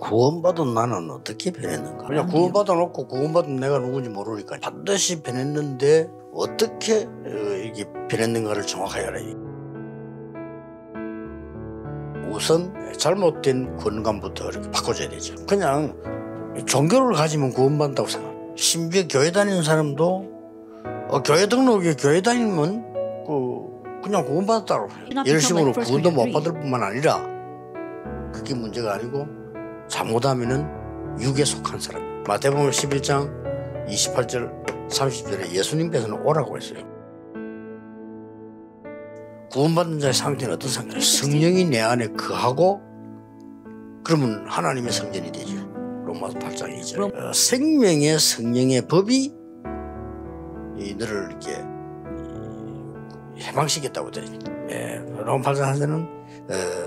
구원받은 나는 어떻게 변했는가? 그냥 구원받아 놓고 구원받은 내가 누군지 모르니까 반드시 변했는데 어떻게 어, 이게 변했는가를 정확하게 알아야 돼. 우선 잘못된 권감부터 이렇게 바꿔줘야 되죠. 그냥 종교를 가지면 구원받는다고 생각. 심지어 교회 다니는 사람도 어, 교회 등록에 교회 다니면 그 그냥 구원받았다고 열심으로 구원도 못. 받을 뿐만 아니라 그게 문제가 아니고 잘못하면은 육에 속한 사람. 마태복음 11장 28절 30절에 예수님께서는 오라고 했어요. 구원받는 자의 상태는 어떤 상태예요? 성령이 내 안에 거하고 그러면 하나님의 성전이 되죠. 로마서 8장 2절. 어, 생명의 성령의 법이 이 너를 이렇게 이, 해방시켰다고 돼. 예, 로마 8장 4절은 어,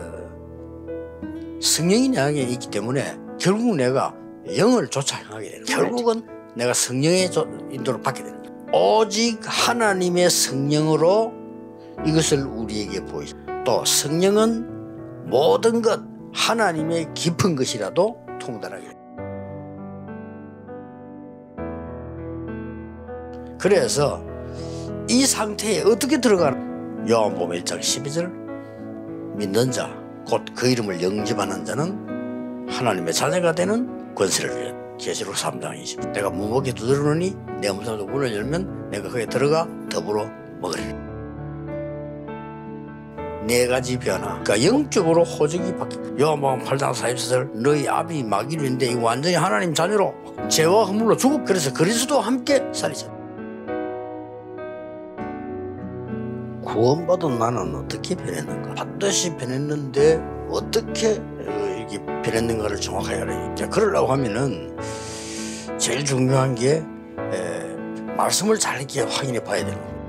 성령이 내 안에 있기 때문에 결국 내가 영을 쫓아 향하게 되는 거예요. 결국은 내가 성령의 조- 인도를 받게 되는 거예요. 오직 하나님의 성령으로 이것을 우리에게 보이죠. 또 성령은 모든 것 하나님의 깊은 것이라도 통달하게 돼요. 그래서 이 상태에 어떻게 들어가는 요한복음 1장 12절 믿는 자 곧 그 이름을 영접하는 자는 하나님의 자녀가 되는 권세를 주려 계시록 3장 20 내가 무목에 두드러니 내 문상도 문을 열면 내가 거기에 들어가 더불어 먹으리라. 네 가지 변화. 그러니까 영적으로 호적이 바뀌 요한복음 8장 44절 너희 아비 마귀인데 이 완전히 하나님 자녀로 죄와 허물로 죽고 그래서 그리스도와 함께 살리자 구원받은 나는 어떻게 변했는가? 반드시 변했는데 어떻게 어, 이게 변했는가를 정확하게 알아야 돼. 그러려고 하면은 제일 중요한 게 에, 말씀을 잘 이렇게 확인해 봐야 되는 거예요.